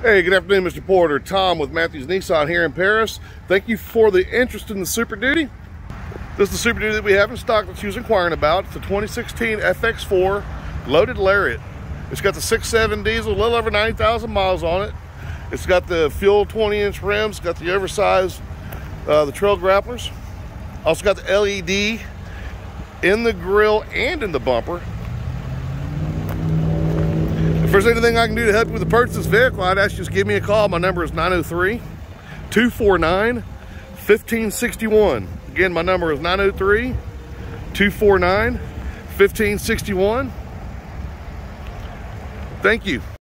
Hey, good afternoon, Mr. Porter. Tom with Mathews Nissan here in Paris. Thank you for the interest in the Super Duty. This is the Super Duty that we have in stock that you was inquiring about. It's a 2016 FX4 loaded Lariat. It's got the 6.7 diesel, a little over 90,000 miles on it. It's got the fuel 20 inch rims, got the oversized, uh, the trail grapplers. Also got the LED in the grill and in the bumper. If there's anything I can do to help you with the purchase of this vehicle, I'd ask you just give me a call. My number is 903-249-1561. Again, my number is 903-249-1561. Thank you.